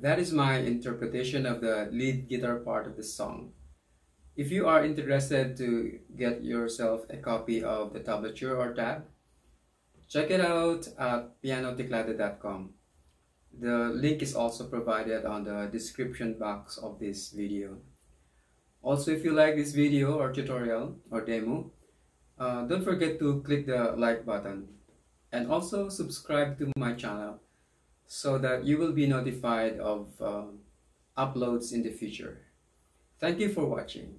that is my interpretation of the lead guitar part of the song. If you are interested to get yourself a copy of the tablature or tab, check it out at pianoteclado.com. The link is also provided on the description box of this video. Also, if you like this video or tutorial or demo, uh, don't forget to click the like button and also subscribe to my channel so that you will be notified of uh, uploads in the future. Thank you for watching.